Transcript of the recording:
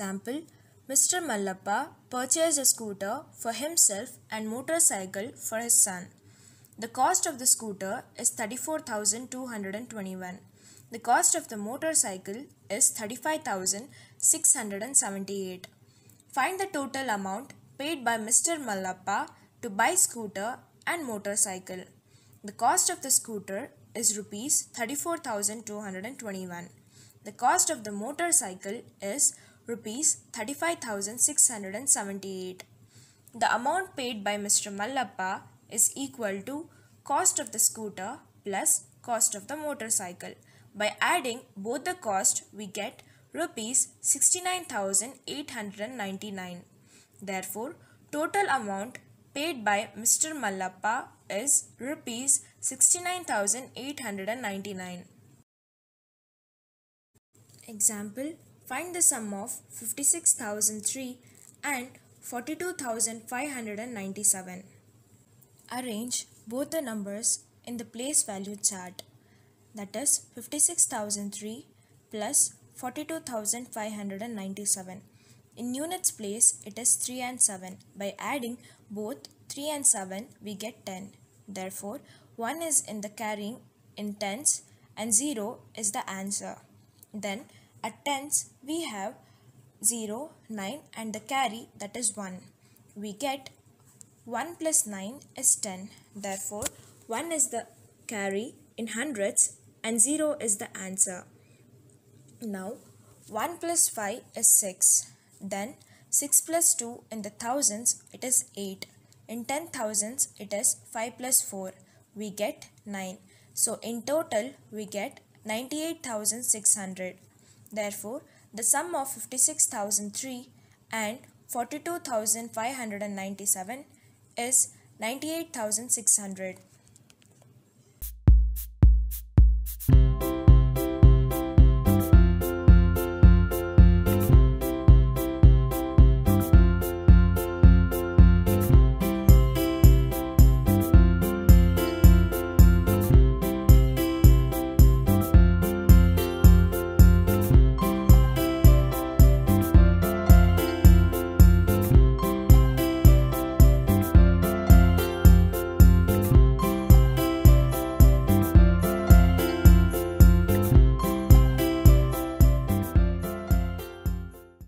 Example Mr. Mallappa purchased a scooter for himself and motorcycle for his son. The cost of the scooter is 34,221. The cost of the motorcycle is 35,678. Find the total amount paid by Mr. Mallappa to buy scooter and motorcycle. The cost of the scooter is rupees 34,221. The cost of the motorcycle is rupees 35,678. The amount paid by Mr. Mallappa is equal to cost of the scooter plus cost of the motorcycle. By adding both the cost, we get rupees 69,899. Therefore, total amount paid by Mr. Mallappa is rupees 69,899. Example Find the sum of 56,003 and 42,597. Arrange both the numbers in the place value chart that is 56,003 plus 42,597. In units place it is 3 and 7. By adding both 3 and 7 we get 10. Therefore 1 is in the carrying in tens and 0 is the answer. Then at tens we have 0, 9 and the carry that is 1. We get 1 plus 9 is 10. Therefore 1 is the carry in hundreds and 0 is the answer. Now 1 plus 5 is 6. Then 6 plus 2 in the thousands it is 8. In ten thousands it is 5 plus 4. We get 9. So in total we get 98,600. Therefore, the sum of 56,003 and 42,597 is 98,600.